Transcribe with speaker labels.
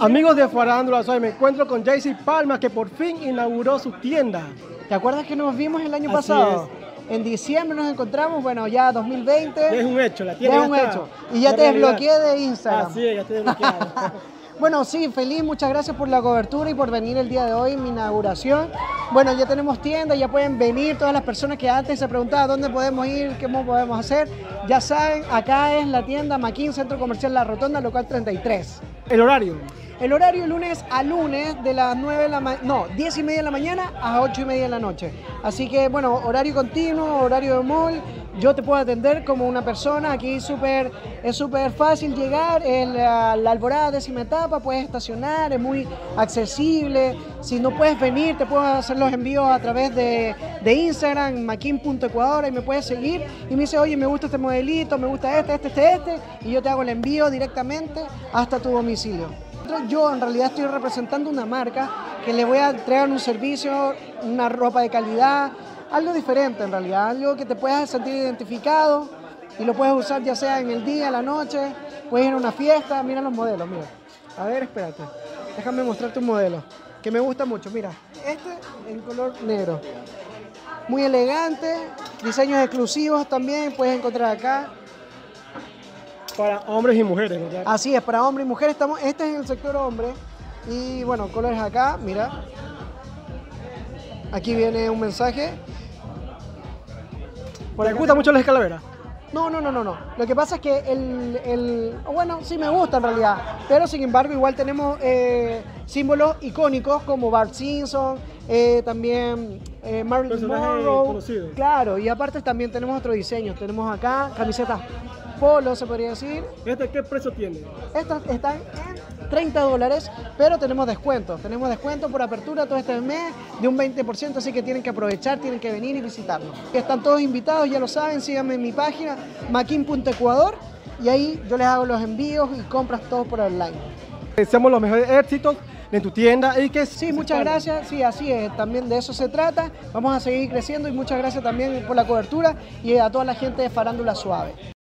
Speaker 1: Amigos de Farándula Suave, me encuentro con Jaycee Palma que por fin inauguró su tienda.
Speaker 2: ¿Te acuerdas que nos vimos el año
Speaker 1: Así
Speaker 2: pasado? En diciembre nos encontramos, bueno, ya 2020.
Speaker 1: Ya es un hecho, la tienda
Speaker 2: Ya es un hecho. Y ya te
Speaker 1: realidad.
Speaker 2: desbloqueé de Instagram.
Speaker 1: Así es, ya te desbloqueado.
Speaker 2: Bueno, sí, feliz, muchas gracias por la cobertura y por venir el día de hoy, mi inauguración. Bueno, ya tenemos tienda, ya pueden venir todas las personas que antes se preguntaban dónde podemos ir, qué podemos hacer. Ya saben, acá es la tienda Maquín, Centro Comercial La Rotonda, local 33.
Speaker 1: El horario.
Speaker 2: El horario lunes a lunes de las 9 de la mañana, no, 10 y media de la mañana a 8 y media de la noche. Así que bueno, horario continuo, horario de mall, yo te puedo atender como una persona, aquí súper, es súper fácil llegar, el, la, la alborada décima etapa, puedes estacionar, es muy accesible, si no puedes venir te puedo hacer los envíos a través de, de Instagram, maquin.ecuador, y me puedes seguir. Y me dice, oye, me gusta este modelito, me gusta este, este, este, este, y yo te hago el envío directamente hasta tu domicilio. Yo en realidad estoy representando una marca que le voy a entregar un servicio, una ropa de calidad, algo diferente en realidad, algo que te puedas sentir identificado y lo puedes usar ya sea en el día, la noche, puedes ir a una fiesta, mira los modelos, mira. A ver, espérate, déjame mostrarte un modelo que me gusta mucho, mira, este en color negro. Muy elegante, diseños exclusivos también puedes encontrar acá.
Speaker 1: Para hombres y mujeres.
Speaker 2: Así es, para hombre y mujer estamos, este es el sector hombre y bueno, colores acá, mira. Aquí viene un mensaje.
Speaker 1: ¿Te gusta mucho la escalavera?
Speaker 2: No, no, no, no, no. Lo que pasa es que el, el- bueno, sí me gusta en realidad, pero sin embargo igual tenemos eh, símbolos icónicos como Bart Simpson, eh, también eh, Marilyn
Speaker 1: Personajes
Speaker 2: Monroe.
Speaker 1: conocidos.
Speaker 2: Claro, y aparte también tenemos otro diseño. Tenemos acá camisetas polo, se podría decir.
Speaker 1: ¿Este qué precio tiene?
Speaker 2: Estas están en 30 dólares, pero tenemos descuento. Tenemos descuento por apertura todo este mes de un 20%, así que tienen que aprovechar, tienen que venir y visitarnos. Están todos invitados, ya lo saben, síganme en mi página, maquin.ecuador, y ahí yo les hago los envíos y compras todo por online.
Speaker 1: Deseamos los mejores éxitos en tu tienda y que
Speaker 2: Sí, muchas gracias. Sí, así es. También de eso se trata. Vamos a seguir creciendo y muchas gracias también por la cobertura y a toda la gente de Farándula Suave.